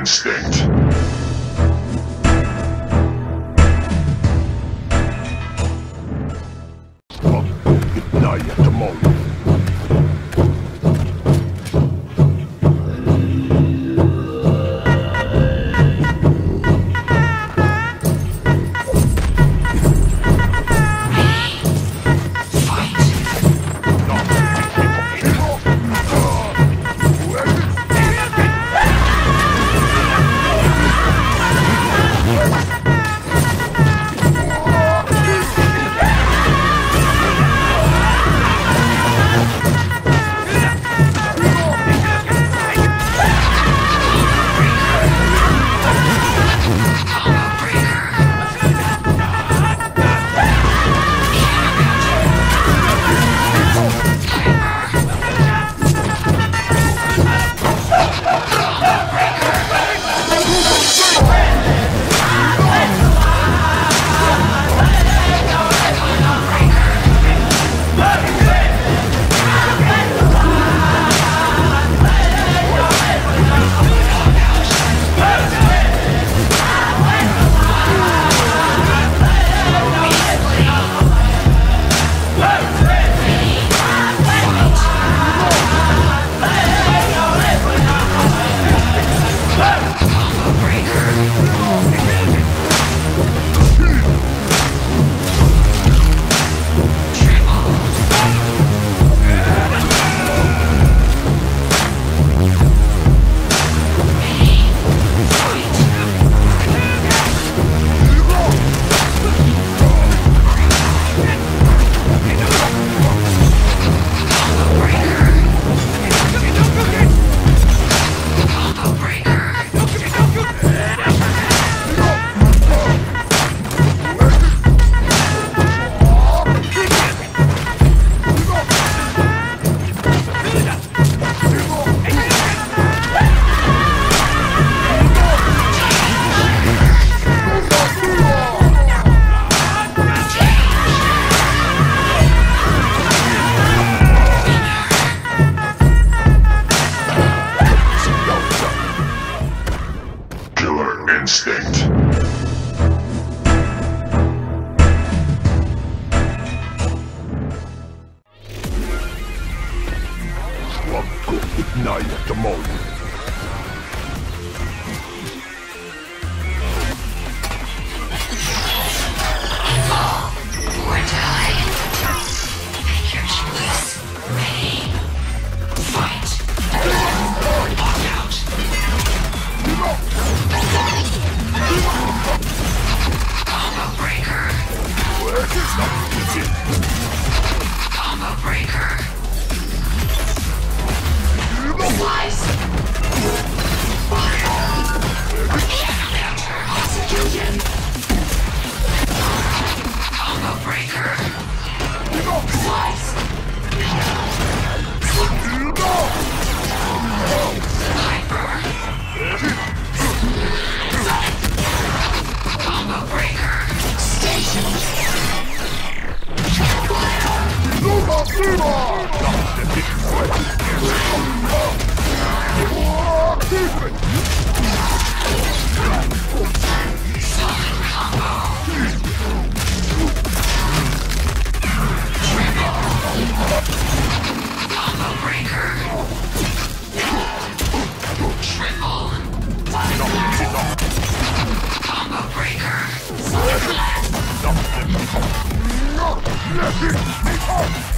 instinct. Instinct. 乐趣没错